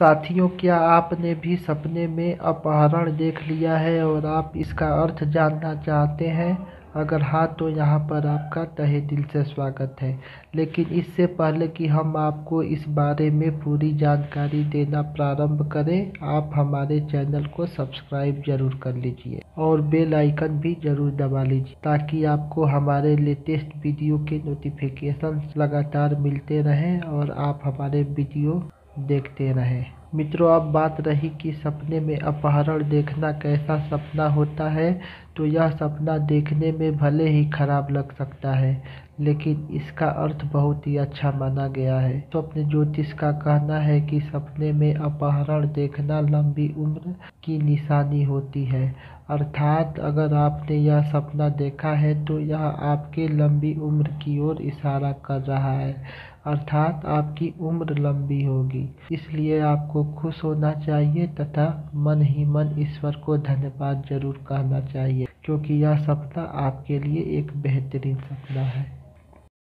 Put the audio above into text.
साथियों, क्या आपने भी सपने में अपहरण देख लिया है और आप इसका अर्थ जानना चाहते हैं? अगर हाँ तो यहाँ पर आपका तहे दिल से स्वागत है। लेकिन इससे पहले कि हम आपको इस बारे में पूरी जानकारी देना प्रारंभ करें, आप हमारे चैनल को सब्सक्राइब ज़रूर कर लीजिए और बेल आइकन भी ज़रूर दबा लीजिए ताकि आपको हमारे लेटेस्ट वीडियो के नोटिफिकेशन लगातार मिलते रहें और आप हमारे वीडियो देखते रहे। मित्रों, अब बात रही कि सपने में अपहरण देखना कैसा सपना होता है तो यह सपना देखने में भले ही खराब लग सकता है लेकिन इसका अर्थ बहुत ही अच्छा माना गया है। स्वप्न ज्योतिष का कहना है कि सपने में अपहरण देखना लंबी उम्र की निशानी होती है। अर्थात अगर आपने यह सपना देखा है तो यह आपके लंबी उम्र की ओर इशारा कर रहा है। अर्थात आपकी उम्र लंबी होगी। इसलिए आपको खुश होना चाहिए तथा मन ही मन ईश्वर को धन्यवाद ज़रूर कहना चाहिए, क्योंकि यह सपना आपके लिए एक बेहतरीन सपना है।